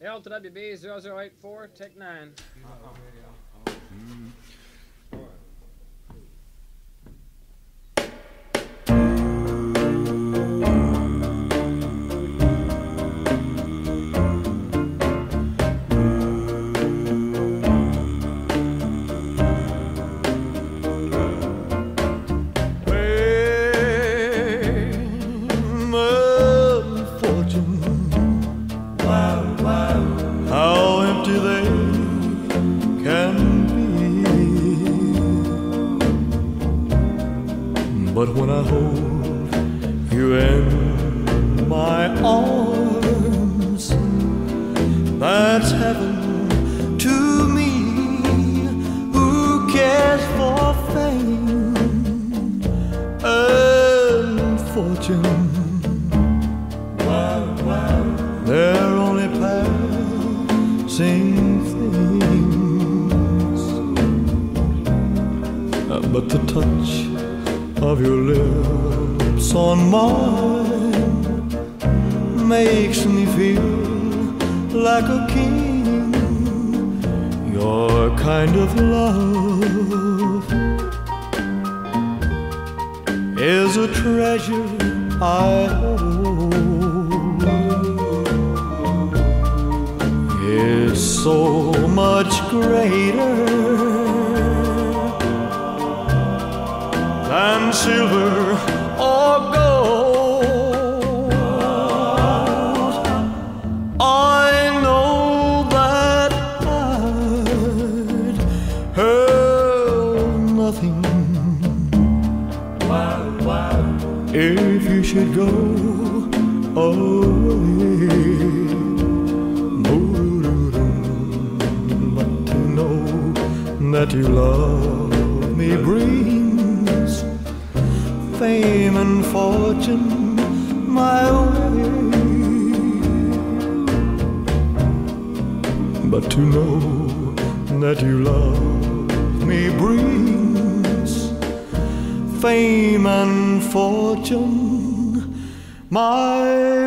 Delta WB 0084, take nine. Fame But when I hold you in my arms, that's heaven to me. Who cares for fame and fortune? They're only passing things. Uh, But the touch of your lips on mine makes me feel like a king. Your kind of love is a treasure I hold. Is so much greater silver or gold. I know that I'd have nothing if you should go away. That you love me brings fame and fortune my way. But to know that you love me brings fame and fortune my